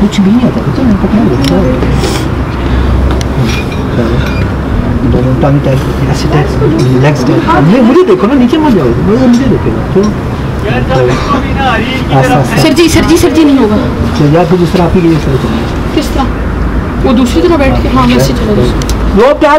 कुछ भी नहीं आता कुछ नहीं पकड़ा देखो दोनों टांग टाइट ऐसे टाइट रिलैक्स टाइट मुझे मुझे देखो ना नीचे मत जाओ। मुझे मुझे देखो ना तो sir ji sir ji sir ji नहीं होगा। चल या फिर दूसरा आप ही किस तरह? वो दूसरी तरह बैठ के हाँ वैसे चलो। वो प्यार